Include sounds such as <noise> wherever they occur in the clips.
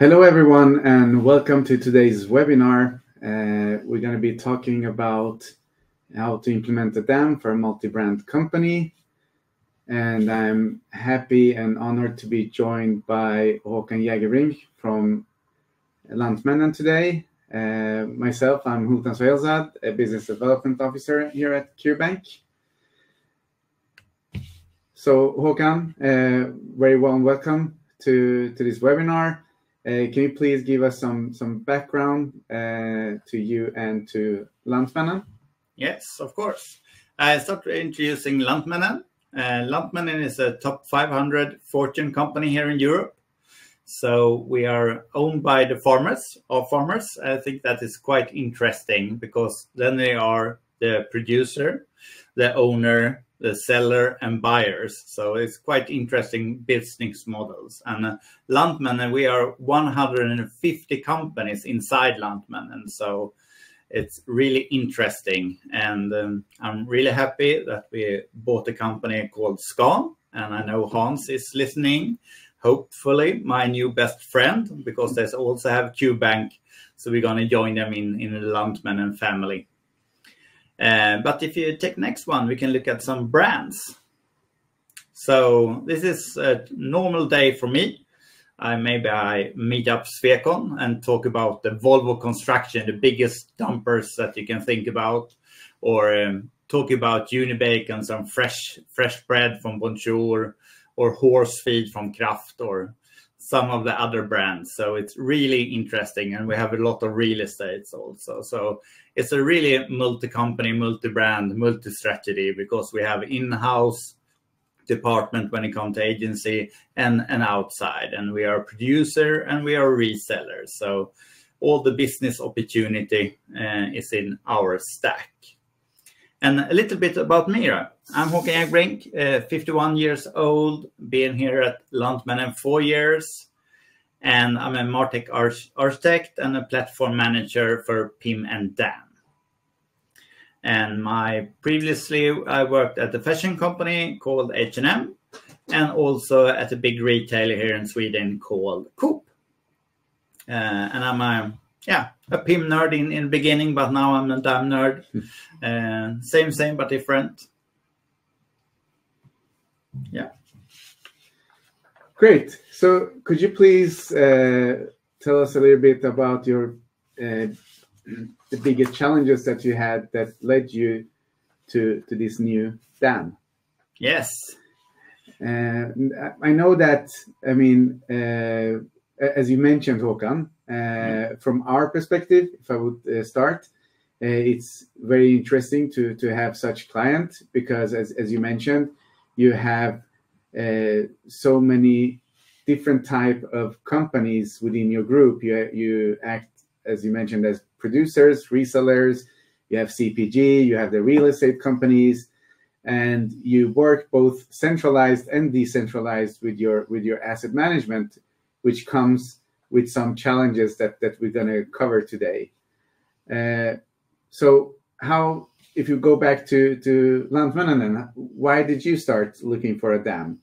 Hello, everyone, and welcome to today's webinar. Uh, we're going to be talking about how to implement a DAM for a multi-brand company. And I'm happy and honored to be joined by Håkan Jägerbrink from Lantmännen today. Uh, myself, I'm Hultan Sohelzad, a business development officer here at QBank. So Håkan, uh, very warm welcome to, to this webinar. Uh, can you please give us some some background uh, to you and to Lantmännen? Yes, of course. I start introducing Lantmännen. Uh, Lantmännen is a top 500 fortune company here in Europe. So we are owned by the farmers or farmers. I think that is quite interesting because then they are the producer, the owner, the seller and buyers. So it's quite interesting business models. And uh, Lantmännen, we are 150 companies inside Lantmännen. And so it's really interesting. And um, I'm really happy that we bought a company called Scan. And I know Hans is listening. Hopefully, my new best friend, because they also have QBank. So we're going to join them in, in the and family. Uh, but if you take next one, we can look at some brands. So this is a normal day for me. I maybe I meet up Swecon and talk about the Volvo construction, the biggest dumpers that you can think about, or um, talk about Unibake and some fresh fresh bread from Bonjour, or horse feed from Krafft, or some of the other brands. So it's really interesting, and we have a lot of real estates also. So it's a really multi-company, multi-brand, multi-strategy because we have in-house department when it comes to agency and and outside, and we are producer and we are resellers. So all the business opportunity uh, is in our stack. And a little bit about Mira. I'm Håkan Jägerbrink, uh, 51 years old, been here at Lantmännen four years, and I'm a Martech architect and a platform manager for PIM and DAM. And my previously, I worked at a fashion company called H&M, and also at a big retailer here in Sweden called Coop. Uh, and I'm a yeah, a PIM nerd in, in the beginning, but now I'm a DAM nerd. <laughs> uh, same, same, but different. Yeah. Great. So could you please uh, tell us a little bit about your uh, the biggest challenges that you had that led you to to this new DAM? Yes. Uh, I know that. I mean, uh, as you mentioned, Håkan, uh, from our perspective, if I would uh, start, uh, it's very interesting to to have such client because, as as you mentioned, you have so many different type of companies within your group. You you act as you mentioned as producers, resellers. You have CPG. You have the real estate companies, and you work both centralized and decentralized with your with your asset management, which comes with some challenges that, that we're going to cover today. Uh, so how, if you go back to, to Lantmännen, why did you start looking for a dam?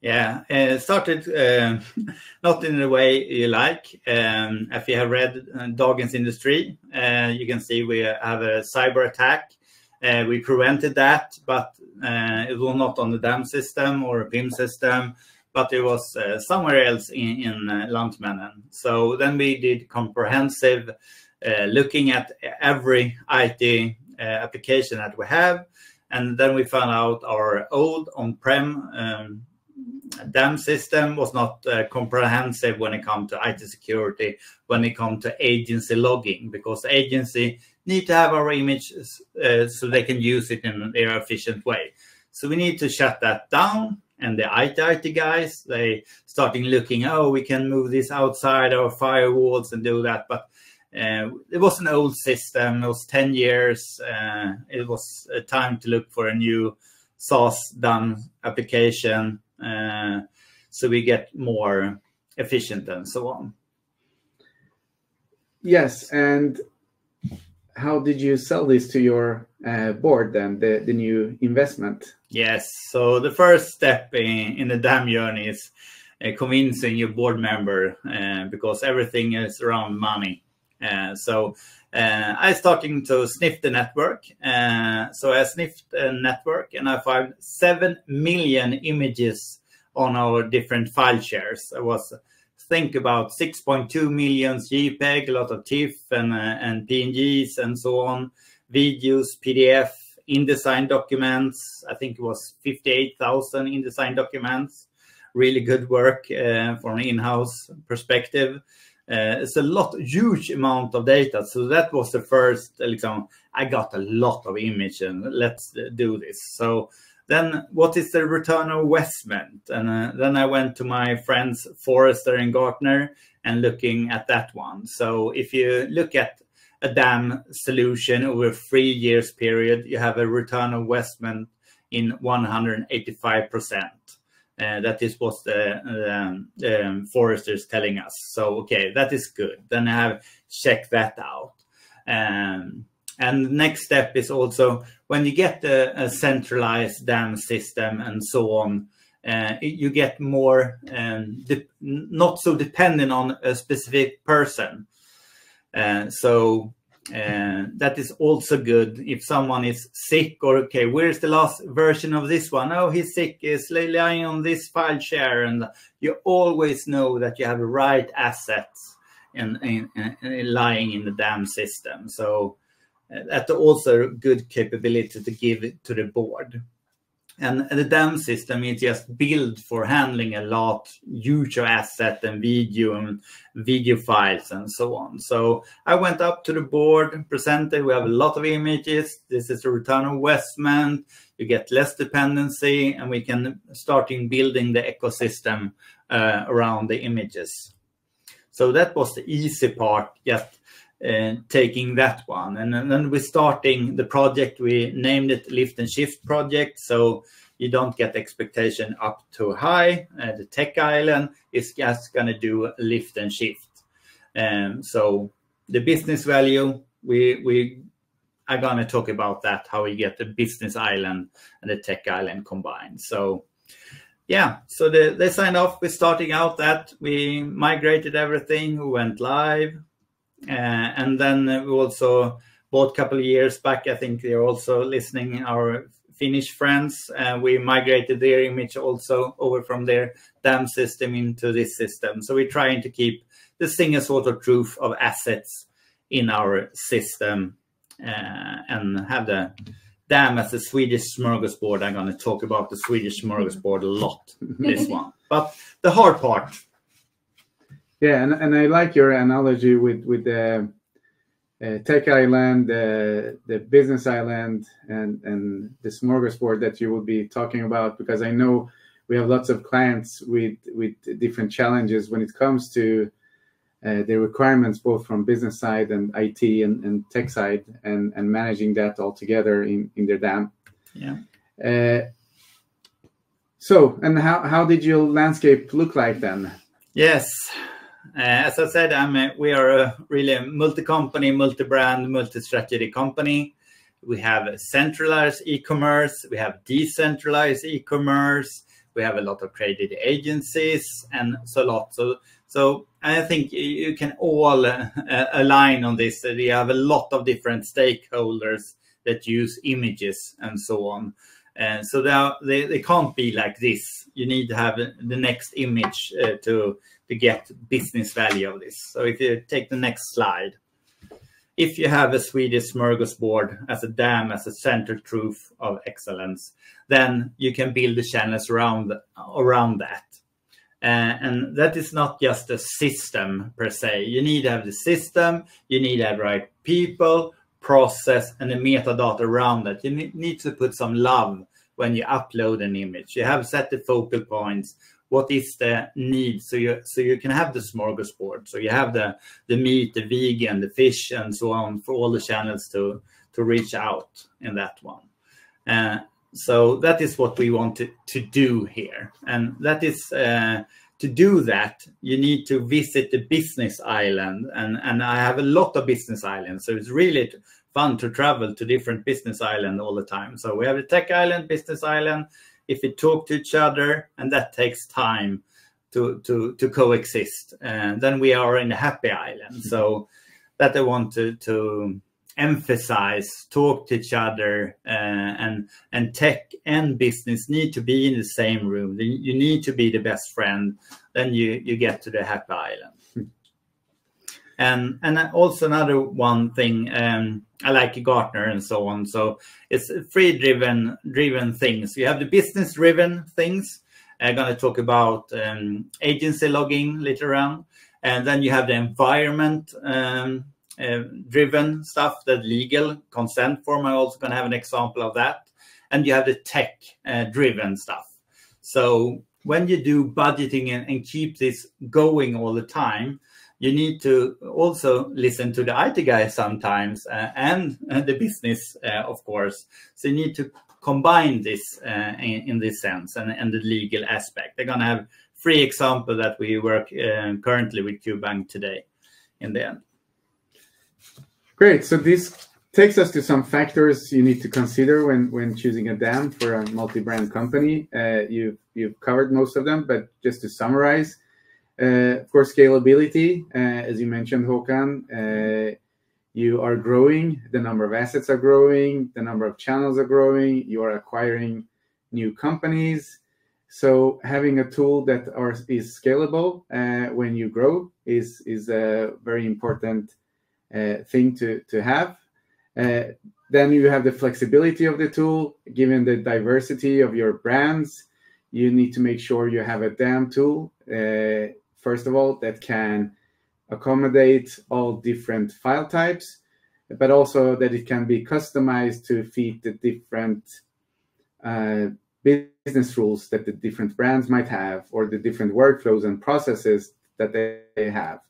Yeah, it started uh, <laughs> not in the way you like. Um, if you have read uh, Dagens Industri, uh, you can see we have a cyber attack. Uh, we prevented that, but uh, it was not on the dam system or a PIM system but it was uh, somewhere else in, in uh, Lantmännen. So then we did comprehensive uh, looking at every IT uh, application that we have. And then we found out our old on-prem um, DAM system was not uh, comprehensive when it comes to IT security, when it comes to agency logging, because agency need to have our images uh, so they can use it in their efficient way. So we need to shut that down and the IT guys, they starting looking, oh, we can move this outside our firewalls and do that. But uh, it was an old system. It was 10 years. Uh, it was a time to look for a new SaaS done application. Uh, so we get more efficient and so on. Yes. And how did you sell this to your uh, board then, the, the new investment? Yes. So the first step in, in the DAM journey is uh, convincing your board member uh, because everything is around money. Uh, so uh, I starting to sniff the network. Uh, so I sniffed a network and I found seven million images on our different file shares. I was think about 6.2 million JPEG, a lot of TIFF and, uh, and PNGs and so on, videos, PDF, InDesign documents. I think it was 58,000 InDesign documents. Really good work uh, from an in-house perspective. Uh, it's a lot, huge amount of data. So that was the first, liksom, I got a lot of image and let's do this. So then what is the return of investment? And uh, then I went to my friends Forrester and Gartner and looking at that one. So if you look at a dam solution over three years period, you have a return of investment in 185%. Uh, that is what the um, um, Forrester is telling us. So, okay, that is good. Then I have checked that out. Um, and the next step is also when you get a, a centralized dam system and so on, uh, you get more um, not so dependent on a specific person. Uh, so uh, that is also good if someone is sick or okay, where's the last version of this one? Oh, he's sick, is lying on this file share, and you always know that you have the right assets in, in, in lying in the dam system. So that's also good capability to give it to the board. And the dam system is just built for handling a lot, huge asset and video and video files and so on. So I went up to the board, presented, we have a lot of images. This is a return on investment. You get less dependency and we can start in building the ecosystem uh, around the images. So that was the easy part, just taking that one. And, and then we're starting the project. We named it Lift and Shift Project. So you don't get expectation up too high. Uh, the tech island is just going to do lift and shift. Um, so the business value, we we are going to talk about that, how we get the business island and the tech island combined. So yeah, so the, they signed off. We're starting out that we migrated everything. We went live. Uh, and then we also bought a couple of years back. I think they're also listening. Our Finnish friends, uh, we migrated their image also over from their dam system into this system. So we're trying to keep the single sort of truth of assets in our system uh, and have the dam as a Swedish smorgasbord. I'm going to talk about the Swedish smorgasbord a lot this <laughs> one. But the hard part yeah, and, and I like your analogy with with the uh, tech island, the the business island, and and the smorgasbord that you will be talking about because I know we have lots of clients with with different challenges when it comes to uh, the requirements both from business side and IT and, and tech side and and managing that all together in in their dam. Yeah. Uh, so, and how how did your landscape look like then? Yes. Uh, as I said, a, we are a really multi-company, multi-brand, multi-strategy company. We have centralized e-commerce, we have decentralized e-commerce, we have a lot of credit agencies, and so a lot. So, so I think you can all uh, align on this. We have a lot of different stakeholders that use images and so on. And so they, are, they, they can't be like this. You need to have the next image uh, to to get business value of this. So if you take the next slide, if you have a Swedish smorgasbord as a dam, as a center truth of excellence, then you can build the channels around, around that. Uh, and that is not just a system per se. You need to have the system, you need to have right people, process, and the metadata around that. You need to put some love when you upload an image. You have set the focal points what is the need? So you so you can have the smorgasbord. So you have the the meat the vegan the fish and so on for all the channels to to reach out in that one. Uh, so that is what we want to, to do here. And that is uh, to do that you need to visit the business island. And and i have a lot of business islands so it's really fun to travel to different business island all the time. So we have the tech island business island if we talk to each other, and that takes time to to to coexist. And then we are in a happy island. So that I want to to emphasize, talk to each other, uh, and and tech and business need to be in the same room. You need to be the best friend. Then you you get to the happy island. And and also another one thing, um, I like Gartner and so on. So it's free driven driven things. You have the business driven things. I'm going to talk about um, agency logging later on, and then you have the environment um, uh, driven stuff, the legal consent form. I'm also going to have an example of that, and you have the tech uh, driven stuff. So when you do budgeting and, and keep this going all the time, you need to also listen to the IT guys sometimes uh, and uh, the business, uh, of course. So you need to combine this uh, in, in, this sense and, and the legal aspect. They're going to have three examples that we work uh, currently with QBank today in the end. Great. So this takes us to some factors you need to consider when, when choosing a DAM for a multi-brand company. You've, you've covered most of them, but just to summarize, uh, of course, scalability, uh, as you mentioned, Håkan, uh, you are growing, the number of assets are growing, the number of channels are growing, you are acquiring new companies. So having a tool that are, is scalable uh, when you grow is, is a very important uh, thing to, to have. Uh, then you have the flexibility of the tool, given the diversity of your brands. You need to make sure you have a DAM tool first of all, that can accommodate all different file types, but also that it can be customized to fit the different uh, business rules that the different brands might have or the different workflows and processes that they have.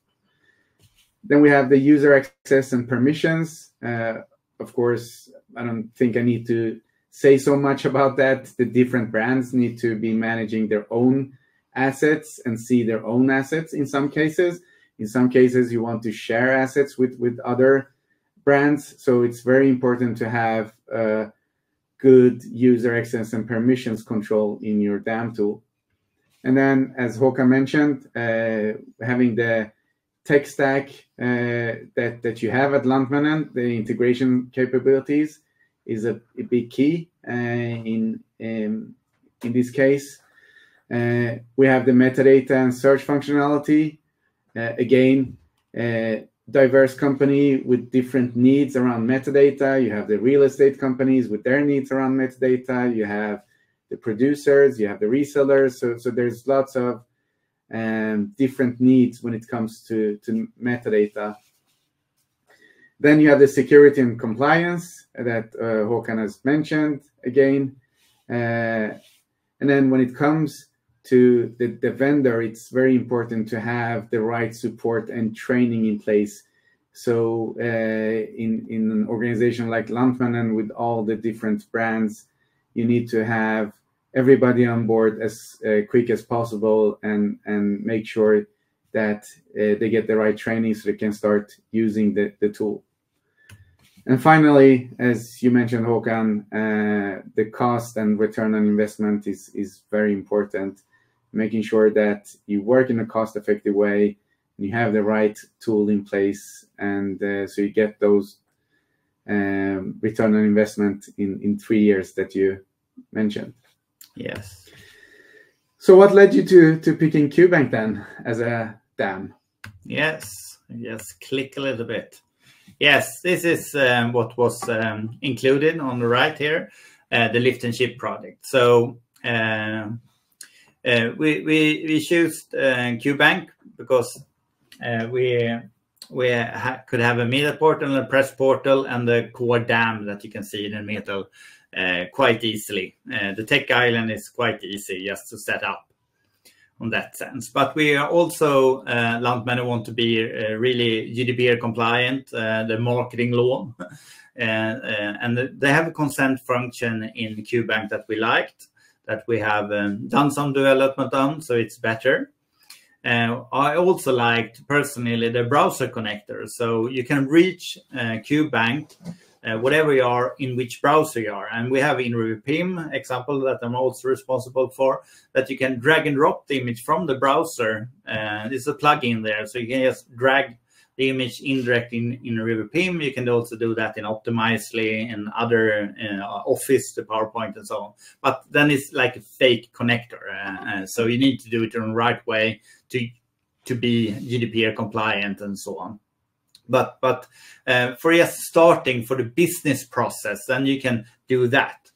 Then we have the user access and permissions. Uh, of course, I don't think I need to say so much about that. The different brands need to be managing their own assets and see their own assets in some cases. In some cases, you want to share assets with, with other brands. So it's very important to have uh, good user access and permissions control in your DAM tool. And then, as Håkan mentioned, uh, having the tech stack uh, that, that you have at Lantmännen, the integration capabilities, is a, a big key uh, in, in, in this case. Uh, we have the metadata and search functionality. Uh, again, uh, diverse company with different needs around metadata. You have the real estate companies with their needs around metadata. You have the producers, you have the resellers. So, so there's lots of um, different needs when it comes to, to metadata. Then you have the security and compliance that uh, Håkan has mentioned again. Uh, and then when it comes to the, the vendor, it's very important to have the right support and training in place. So uh, in, in an organization like Lantmännen with all the different brands, you need to have everybody on board as uh, quick as possible and, and make sure that uh, they get the right training so they can start using the, the tool. And finally, as you mentioned, Håkan, uh, the cost and return on investment is, is very important making sure that you work in a cost effective way and you have the right tool in place and uh, so you get those um, return on investment in in three years that you mentioned. Yes. So what led you to to picking qbank then as a dam? Yes. Yes click a little bit. Yes this is um, what was um, included on the right here uh, the lift and ship project so uh, uh, we we we chose uh, QBank because uh, we we ha could have a media portal and a press portal and the core dam that you can see in the middle uh, quite easily. Uh, the tech island is quite easy just to set up on that sense. But we are also, uh, Lantmännen want to be uh, really GDPR compliant, the marketing law. <laughs> and they have a consent function in QBank that we liked that we have um, done some development on, so it's better. Uh, I also liked personally the browser connector, so you can reach uh, QBank uh, whatever you are in which browser you are. And we have inRiver PIM example that I'm also responsible for that you can drag and drop the image from the browser. Uh, there's a plugin there, so you can just drag the image indirect in, inRiver PIM. You can also do that in Optimizely and other uh, Office, the PowerPoint and so on. But then it's like a fake connector. Uh, uh, so you need to do it in the right way to, to be GDPR compliant and so on but but uh, for just starting for the business process, then you can do that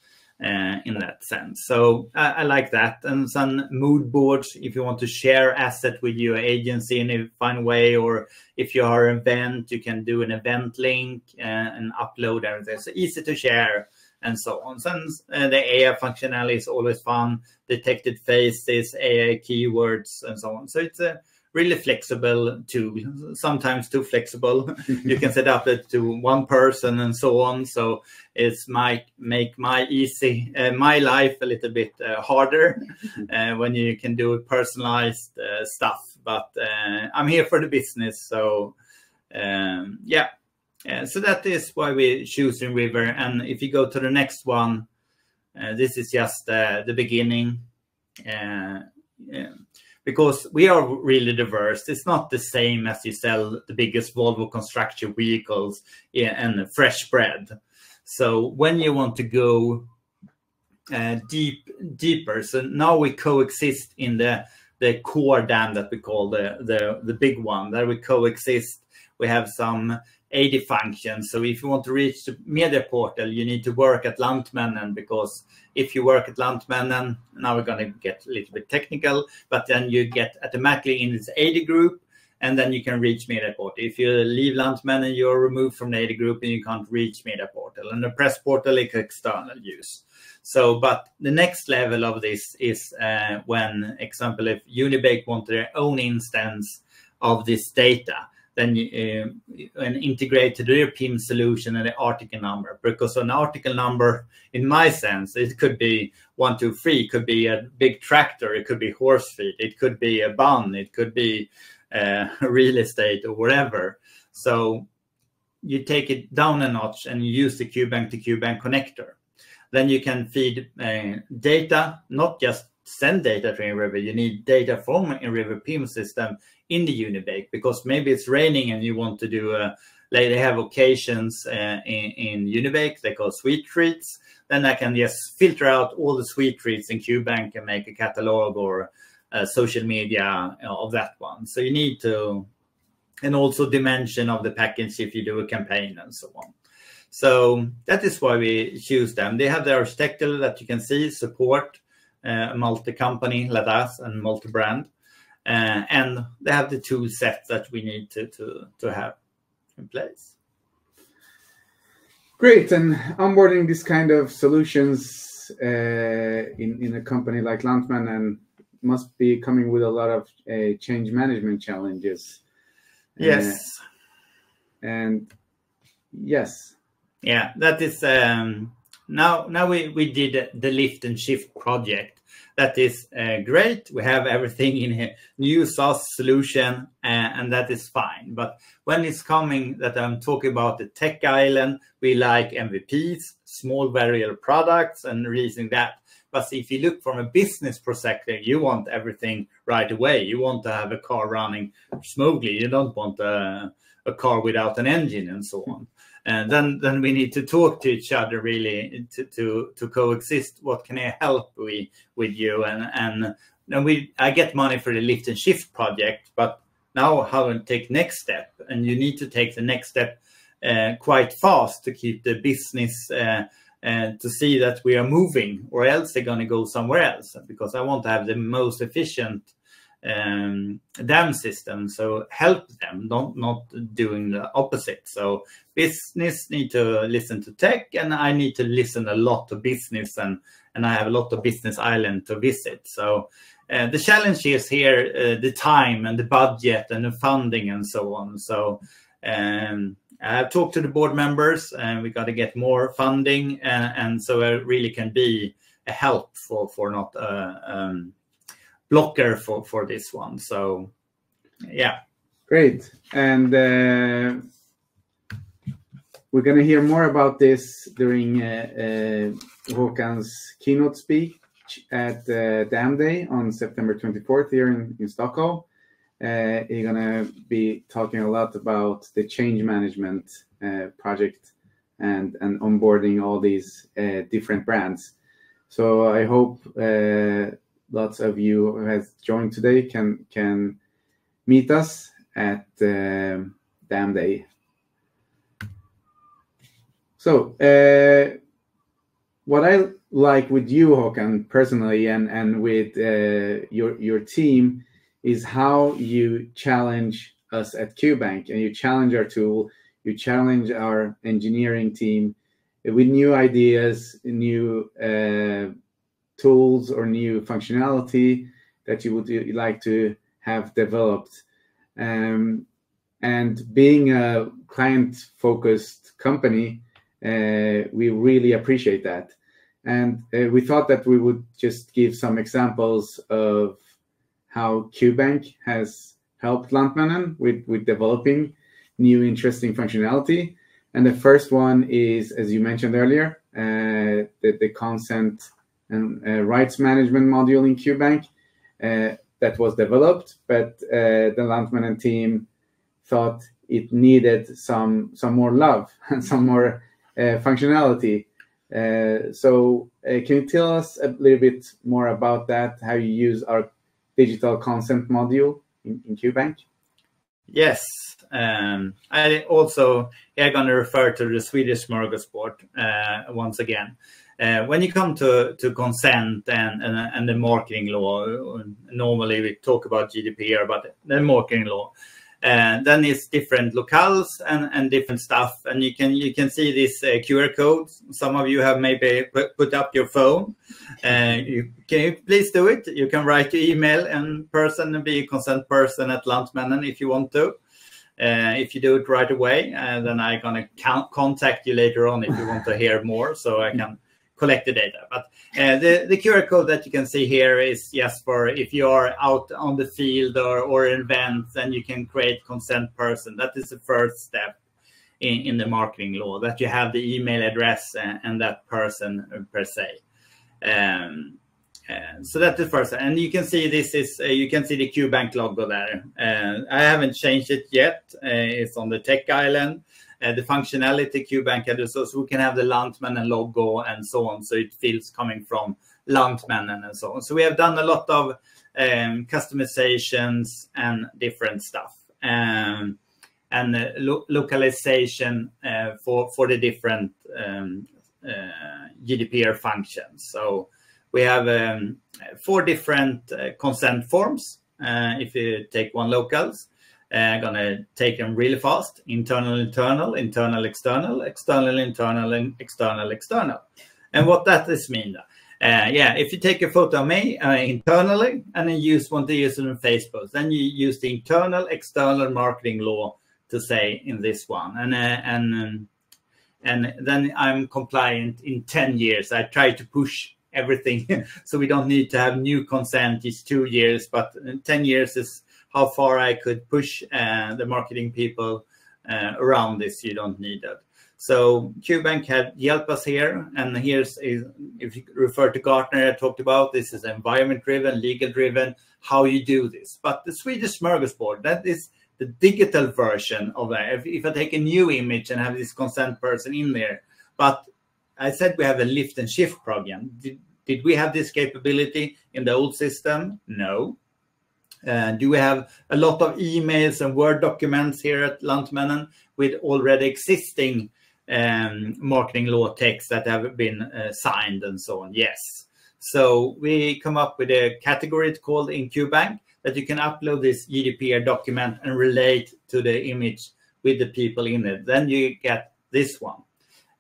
uh, in that sense. So I, I, like that. And some mood boards, if you want to share asset with your agency in a fun way, or if you are an event, you can do an event link uh, and upload everything. So easy to share and so on. Since uh, the AI functionality is always fun, detected faces, AI keywords, and so on. So it's a really flexible tool, sometimes too flexible. <laughs> you can set up it to one person and so on. So it's my make my easy uh, my life a little bit uh, harder <laughs> uh, when you can do personalized uh, stuff. But uh, I'm here for the business, so um, yeah. so that is why we choose in River. And if you go to the next one, uh, this is just the beginning. Yeah because we are really diverse. It's not the same as you sell the biggest Volvo construction vehicles and fresh bread. So when you want to go uh, deep, deeper, so now we coexist in the the core dam that we call the the the big one. There we coexist. We have some AD functions. So if you want to reach the media portal, you need to work at Lantmännen because if you work at Lantmännen, now we're going to get a little bit technical, but then you get automatically in this AD group and then you can reach media portal. If you leave Lantmännen, you're removed from the AD group and you can't reach media portal. And the press portal is external use. So, but the next level of this is uh, when, example, if Unibake want their own instance of this data, then uh, an integrated RiverPim solution and the article number. Because an article number, in my sense, it could be one, two, three, it could be a big tractor, it could be horse feed, it could be a bun, it could be uh, <laughs> real estate or whatever. So you take it down a notch and you use the QBank to QBank connector. Then you can feed uh, data, not just send data to River. You need data from a RiverPim system in the Unibake because maybe it's raining and you want to do a like they have occasions uh, in, in Unibake they call sweet treats. Then I can just filter out all the sweet treats in QBank and make a catalog or a social media of that one. So you need to, and also dimension of the package if you do a campaign and so on. So that is why we choose them. They have the architecture that you can see support uh, multi-company like us and multi-brand. Uh, and they have the tool set that we need to, to, to have in place. Great. And onboarding this kind of solutions uh, in, in a company like Lantmännen must be coming with a lot of uh, change management challenges. Yes. Uh, and yes. Yeah, that is um, now now we, we did the lift and shift project that is uh, great. We have everything in a new SaaS solution, uh, and that is fine. But when it's coming that I'm talking about the tech island, we like MVPs, small variable products, and reason that. But if you look from a business perspective, you want everything right away. You want to have a car running smoothly. You don't want a, a car without an engine and so on and then then we need to talk to each other really to to, to coexist. What can i help we with you? And and then we i get money for the lift and shift project but now how to take next step. And you need to take the next step uh, quite fast to keep the business uh, uh, to see that we are moving or else they're going to go somewhere else. Because i want to have the most efficient um, dam system. So help them, not not doing the opposite. So business need to listen to tech, and I need to listen a lot to business, and and I have a lot of business island to visit. So. Uh, the challenge is here uh, the time and the budget and the funding and so on. So um, I've talked to the board members and we got to get more funding and, and, so it really can be a help for for not uh, um, blocker for for this one. So yeah, great. And uh, we're going to hear more about this during uh, uh, Håkan's keynote speech at uh, DAM Day on September 24th here in, in Stockholm. Uh, he's going to be talking a lot about the change management uh, project and, and onboarding all these uh, different brands. So I hope uh, lots of you who has joined today can can meet us at uh, Day. So uh, what I like with you, Håkan, personally, and and with uh, your your team, is how you challenge us at QBank, and you challenge our tool, you challenge our engineering team with new ideas, new uh, tools, or new functionality that you would like to have developed. Um, and being a client-focused company, uh, we really appreciate that. And uh, we thought that we would just give some examples of how QBank has helped Lantmännen with, with developing new interesting functionality. And the first one is, as you mentioned earlier, uh, the, the consent uh, rights management module in QBank uh, that was developed, but uh, the and team thought it needed some some more love <laughs> and some more uh, functionality. So can you tell us a little bit more about that, how you use our digital consent module in, in QBank? Yes, um, I also am going to refer to the Swedish smorgasbord uh, once again. Uh, when you come to, to consent and, and, and the marketing law, normally we talk about GDPR, but the marketing law, uh, then it's different locales and, and different stuff. And you can you can see this uh, QR code. Some of you have maybe put, put up your phone. Uh, you, can you please do it? You can write your email in person and be a consent person at Lantmännen if you want to. Uh, if you do it right away, uh, then I'm gonna contact you later on if you want to hear more, so I can collect the data. But uh, the, the QR code that you can see here is just for if you are out on the field or, or events and you can create consent person. That is the first step in, in the marketing law, that you have the email address and, and that person per se. Um, uh, so that's the first, and you can see this is uh, you can see the QBank logo there. Uh, I haven't changed it yet. Uh, it's on the Tech Island, the functionality QBank had so, so we can have the Lantmännen logo and so on. So it feels coming from Lantmännen and so on. So we have done a lot of um, customizations and different stuff. Um, and uh, lo localization uh, for, for the different um, uh, GDPR functions. So we have um, four different uh, consent forms. Uh, if you take one locals, uh, gonna take them really fast. Internal, internal, internal, external, external, internal, and external, external. And what that is mean? Uh, yeah, if you take a photo of me uh, internally and then use want to use it on Facebook, then you use the internal, external marketing law to say in this one, and uh, and um, and then I'm compliant in ten years. I try to push everything <laughs> so we don't need to have new consent. It's two years, but ten years is how far I could push uh, the marketing people uh, around this. You don't need that. So QBank had helped us here, and here's a, if you refer to Gartner, I talked about this is environment driven, legal driven, how you do this. But the Swedish smorgasbord, that is the digital version of that. If, if I take a new image and have this consent person in there, but I said we have a lift and shift program. Did, did we have this capability in the old system? No. Uh, do we have a lot of emails and Word documents here at Lantmännen with already existing um, marketing law texts that have been uh, signed and so on? Yes. So we come up with a category called in QBank that you can upload this GDPR document and relate to the image with the people in it. Then you get this one.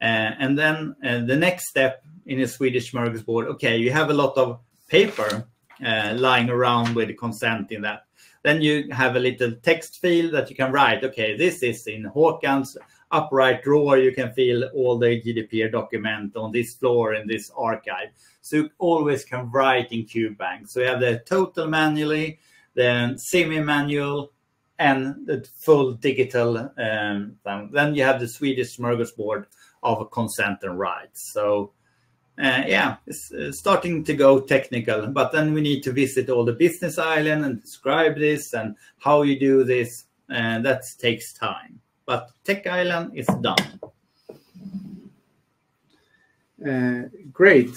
Uh, and then uh, the next step in a Swedish smorgasbord, okay, you have a lot of paper uh, lying around with consent in that. Then you have a little text field that you can write. Okay, this is in Håkan's upright drawer. You can feel all the GDPR document on this floor in this archive. So you always can write in QBank. So you have the total manually, then semi-manual, and the full digital. Um, then you have the Swedish smorgasbord of consent and rights. So uh, yeah, it's uh, starting to go technical, but then we need to visit all the business island and describe this and how you do this. And that takes time, but Tech Island is done. Uh, great.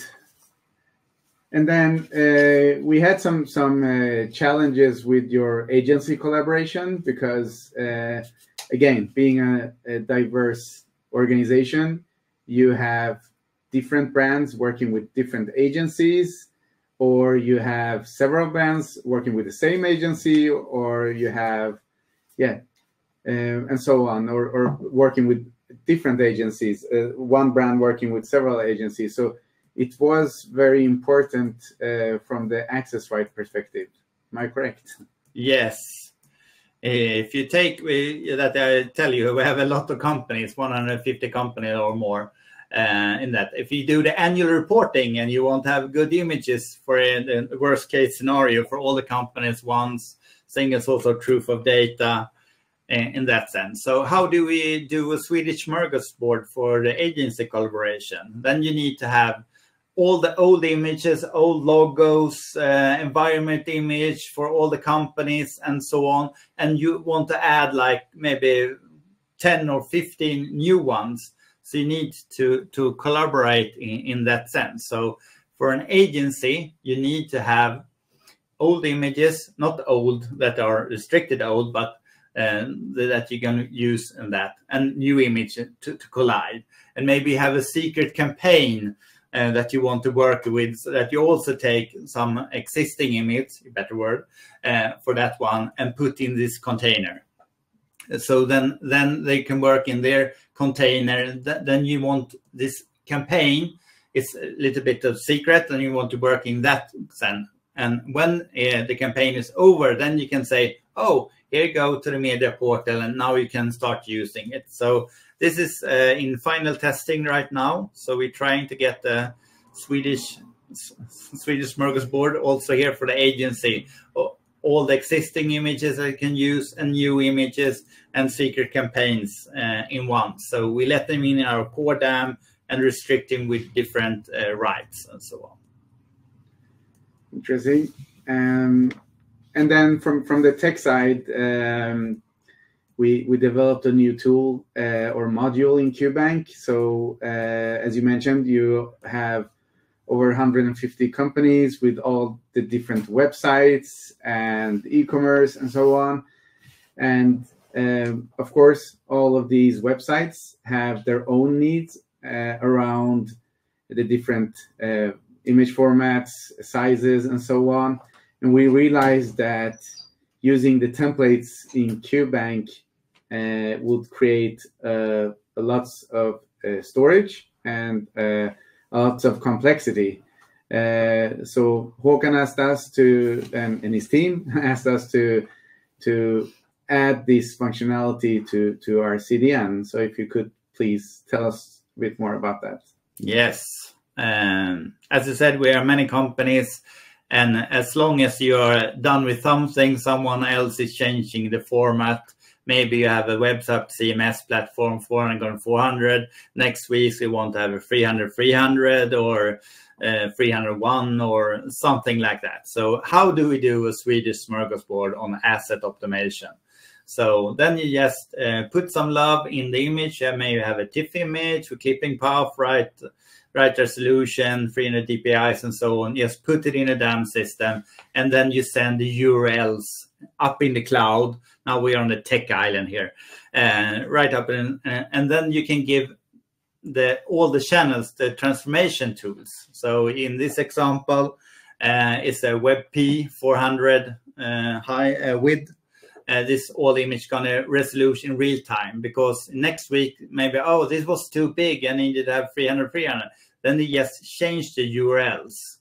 And then uh, we had some some uh, challenges with your agency collaboration because, uh, again, being a, a diverse organization, you have different brands working with different agencies, or you have several brands working with the same agency, or you have, yeah, uh, and so on, or, or working with different agencies, uh, one brand working with several agencies. So it was very important uh, from the access right perspective. Am I correct? Yes. If you take that, I tell you, we have a lot of companies, 150 companies or more uh, in that. If you do the annual reporting and you want to have good images for the worst case scenario for all the companies once, single source of truth of data in, in that sense. So how do we do a Swedish smorgasbord for the agency collaboration? Then you need to have all the old images, old logos, uh, environment image for all the companies and so on. And you want to add like maybe 10 or 15 new ones. So you need to, to collaborate in, in that sense. So for an agency, you need to have old images, not old that are restricted old, but uh, that you can use in that, and new image to, to collide. And maybe have a secret campaign uh, that you want to work with so that you also take some existing image, better word, uh, for that one and put in this container. So then, then they can work in their container. Th then you want this campaign. It's a little bit of secret, and you want to work in that sense. And when uh, the campaign is over, then you can say, "Oh, here go to the media portal, and now you can start using it." So this is uh, in final testing right now. So we're trying to get the Swedish Swedish smorgasbord also here for the agency. All the existing images I can use and new images and secret campaigns uh, in one. So we let them in our core DAM and restrict them with different uh, rights and so on. Interesting. Um, and then from from the tech side, um, we we developed a new tool uh, or module in QBank. So uh, as you mentioned, you have over 150 companies with all the different websites and e-commerce and so on. And um, of course, all of these websites have their own needs uh, around the different uh, image formats, sizes, and so on. And we realized that using the templates in QBank uh, would create uh, lots of uh, storage and lots of complexity. so Håkan asked us to, and, and his team <laughs> asked us to, to add this functionality to, to our CDN. So if you could please tell us a bit more about that. Yes. Um, as I said, we are many companies, and as long as you are done with something, someone else is changing the format Maybe you have a website CMS platform 400 400. Next week we want to have a 300 300 or uh, 301 or something like that. So how do we do a Swedish smorgasbord on asset optimization? So then you just uh, put some love in the image. Maybe have a TIFF image with clipping path, right, right resolution, 300 DPIs and so on. Just put it in a DAM system and then you send the URLs up in the cloud. Now we are on the tech island here, uh, right up in, uh, and then you can give the all the channels the transformation tools. So in this example, uh, it's a WebP 400 uh, high uh, width. Uh, this all image gonna resolution real time because next week maybe oh this was too big I needed to have 300 300 then they just change the URLs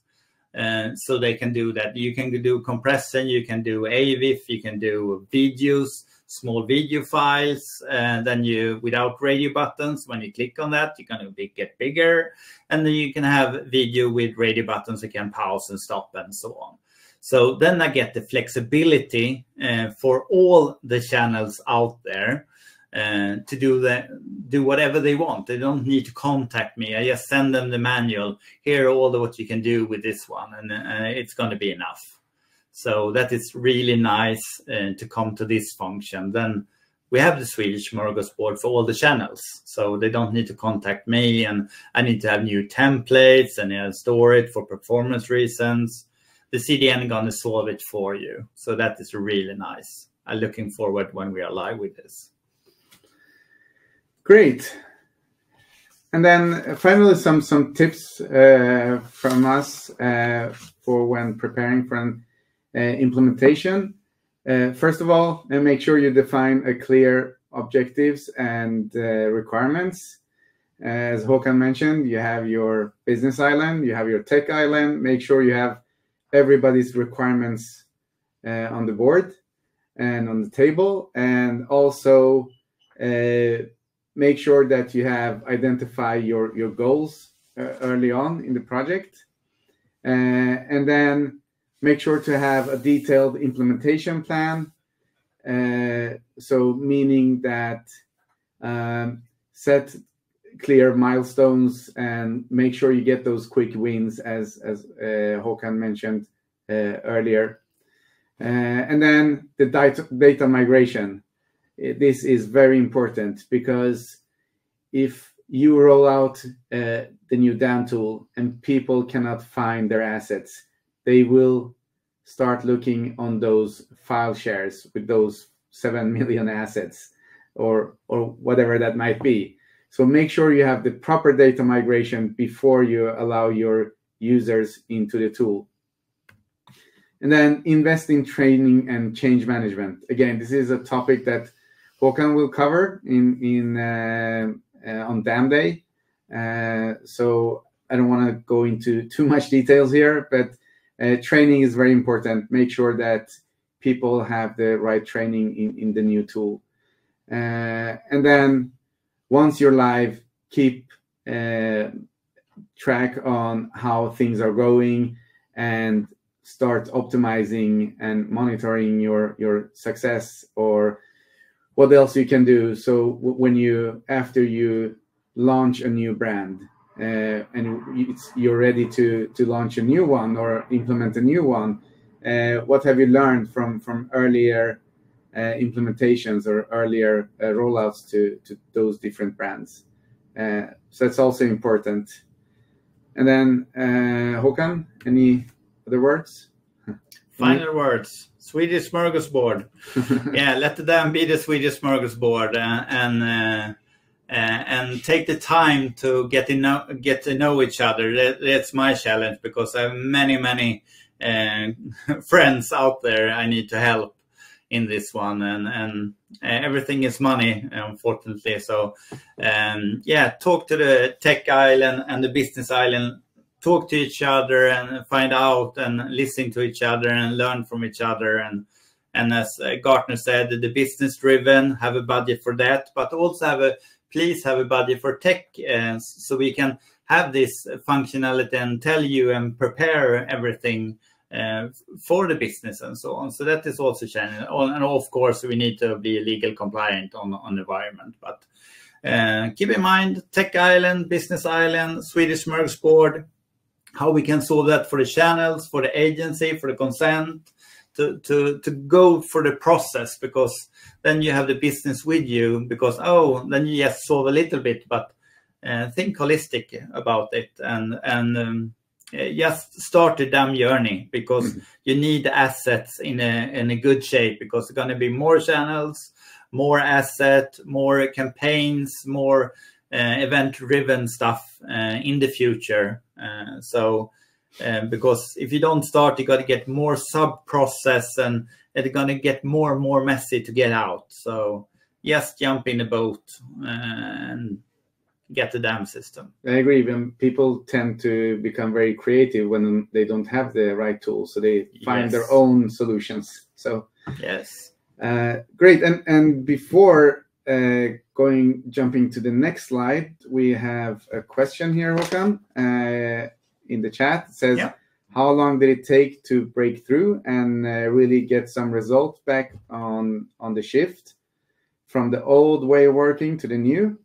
uh, so they can do that. You can do compression, you can do AVIF, you can do videos, small video files, and then you, without radio buttons, when you click on that, you're going to get bigger. And then you can have video with radio buttons, you can pause and stop and so on. So then I get the flexibility uh, for all the channels out there uh, to do that, do whatever they want. They don't need to contact me. I just send them the manual. Here, all the what you can do with this one, and uh, it's going to be enough. So that is really nice uh, to come to this function. Then we have the Swedish smorgasbord for all the channels. So they don't need to contact me and I need to have new templates and store it for performance reasons. The CDN is gonna solve it for you. So that is really nice. I'm looking forward when we are live with this. Great. And then finally, some some tips uh, from us uh, for when preparing for an uh, implementation. Uh, first of all, and make sure you define a clear objectives and uh, requirements. As Håkan mentioned, you have your business island, you have your tech island. Make sure you have everybody's requirements uh, on the board and on the table, and also uh, make sure that you have identify your your goals uh, early on in the project, and then make sure to have a detailed implementation plan. Uh, so meaning that um, set clear milestones and make sure you get those quick wins as as uh, Håkan mentioned uh, earlier. Uh, and then the data, data migration. This is very important because if you roll out uh, the new DAM tool and people cannot find their assets, they will start looking on those file shares with those 7 <laughs> million assets or, or whatever that might be. So make sure you have the proper data migration before you allow your users into the tool. And then invest in training and change management. Again, this is a topic that Håkan will cover in, in uh, uh, on DAM Day. Uh, so I don't want to go into <laughs> too much details here, but uh, training is very important. Make sure that people have the right training in, in the new tool. Uh, and then once you're live, keep uh, track on how things are going and start optimizing and monitoring your your success or what else you can do so when you after you launch a new brand uh, and you're ready to to launch a new one or implement a new one, uh, what have you learned from from earlier uh, implementations or earlier rollouts to to those different brands? so that's also important. And then Håkan, any other words? <laughs> Final words. Swedish smorgasbord. <laughs> yeah, let them be the Swedish smorgasbord uh, and uh, uh, and take the time to get to know get to know each other. That, that's my challenge because I have many many uh, <laughs> friends out there I need to help in this one, and and uh, everything is money, unfortunately. So, um, yeah, talk to the tech island and the business island. Talk to each other and find out and listen to each other and learn from each other and and as uh, Gartner said, the business driven have a budget for that, but also have a please have a budget for tech uh, so we can have this functionality and tell you and prepare everything uh, for the business and so on. So that is also challenging. And of course, we need to be legal compliant on, on environment. But uh, keep in mind, Tech Island, Business Island, Swedish smorgasbord, how we can solve that for the channels, for the agency, for the consent, to, to, to go for the process because then you have the business with you because, oh, then you just solve a little bit, but uh, think holistic about it and, and um, just start the DAM journey because mm -hmm. you need assets in a, in a good shape because there's going to be more channels, more asset, more campaigns, more uh, event driven stuff uh, in the future. Uh, so um, because if you don't start, you got to get more sub process and it's going to get more and more messy to get out. So just jump in the boat and get the DAM system. I agree. When people tend to become very creative when they don't have the right tools, so they find yes. their own solutions. So yes, uh, great. And and before uh, going jumping to the next slide, we have a question here, Håkan. Uh, in the chat. It says, yeah. how long did it take to break through and uh, really get some results back on on the shift from the old way of working to the new,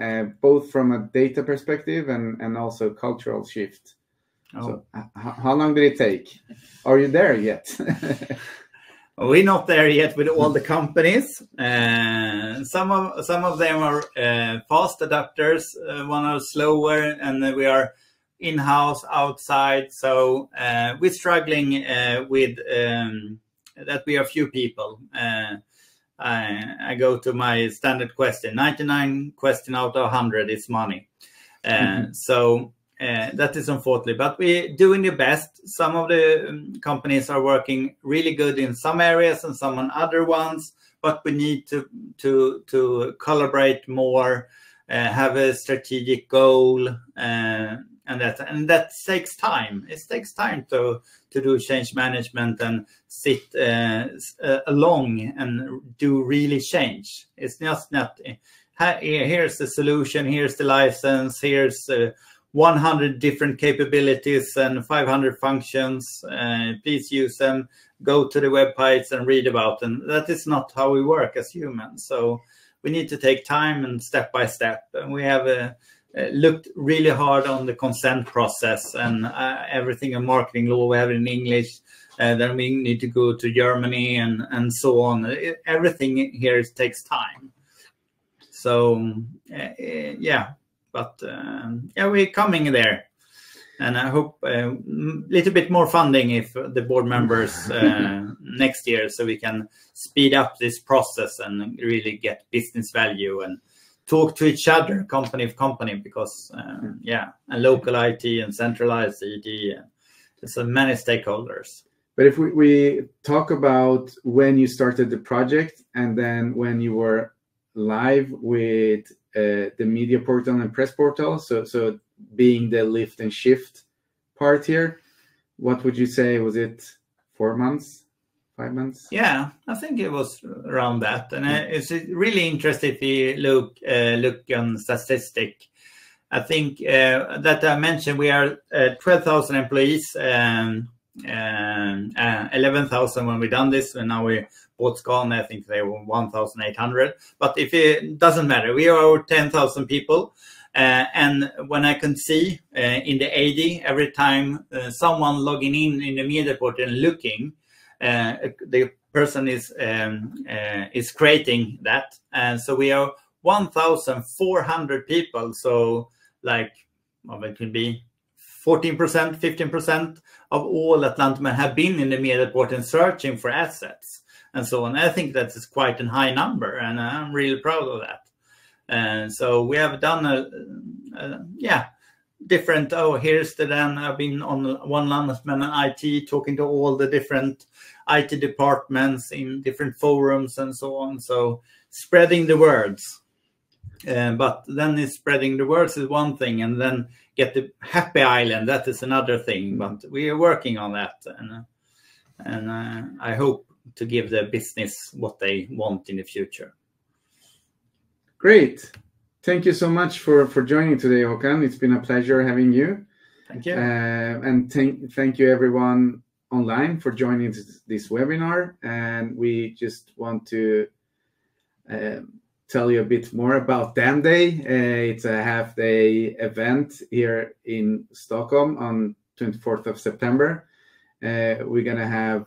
uh, both from a data perspective and and also cultural shift. Oh. So, how long did it take? Are you there yet? <laughs> We're not there yet with all the companies. Uh, some of some of them are uh, fast adapters, uh, one are slower, and we are in-house, outside. So uh, we're struggling uh, with um, that. We are few people. Uh, I, I, go to my standard question: ninety-nine question out of hundred is money. Mm -hmm. So uh, that is unfortunately, but we're doing the best. Some of the um, companies are working really good in some areas and some on other ones, but we need to to to collaborate more, uh, have a strategic goal, uh, and that and that takes time. It takes time to to do change management and sit along and do really change. It's just not here's the solution, here's the license, here's 100 different capabilities and 500 functions. Uh, please use them. Go to the web pages and read about them. That is not how we work as humans. So we need to take time and step by step. And we have uh, uh, looked really hard on the consent process and uh, everything in marketing law. We have in English. Uh, then we need to go to Germany and, and so on. It, everything here takes time. So uh, yeah, but um, yeah, we're coming there. And I hope a uh, little bit more funding if the board members uh, <laughs> next year, so we can speed up this process and really get business value and talk to each other, company of company, because um, yeah, and local IT and centralized ED, so many stakeholders. But if we, we talk about when you started the project and then when you were live with uh, the media portal and press portal. So, so being the lift and shift part here, what would you say? Was it four months, five months? Yeah, I think it was around that. And uh, it's really interesting if you look uh, look on statistic. I think uh, that I mentioned we are uh, 12,000 employees, um, uh, 11,000 when we done this, and now we what's gone. I think they were 1,800. But if it doesn't matter, we are over 10,000 people. Uh, and when I can see uh, in the AD, every time uh, someone logging in in the media portal and looking, uh, the person is um, uh, is creating that. And so we are 1,400 people. So like, well, it could be 14%, 15% of all Lantmännen have been in the media portal and searching for assets and so on. I think that is quite a high number, and I'm really proud of that. And so we have done a, a yeah different. Oh, here's the then I've been on one Lantmännen IT talking to all the different IT departments in different forums and so on. So spreading the words. Uh, but then it's spreading the words is one thing, and then get the happy island that is another thing. But we are working on that, and and uh, I hope to give the business what they want in the future. Great. Thank you so much for, for joining today, Håkan. It's been a pleasure having you. Thank you. Uh, and thank, thank you everyone online for joining this, this webinar. And we just want to uh, tell you a bit more about DAM Day. Uh, it's a half day event here in Stockholm on 24th of September. Uh, we're going to have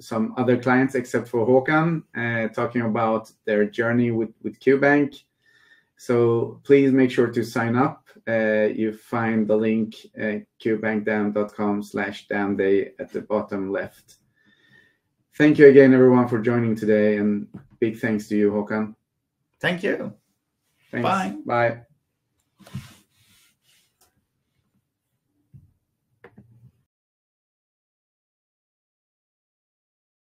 some other clients except for Håkan uh, talking about their journey with, with QBank. So please make sure to sign up. Uh, you find the link uh, qbankdam.com slash damday at the bottom left. Thank you again, everyone, for joining today, and big thanks to you, Håkan. Thank you. Thanks. Bye. Bye.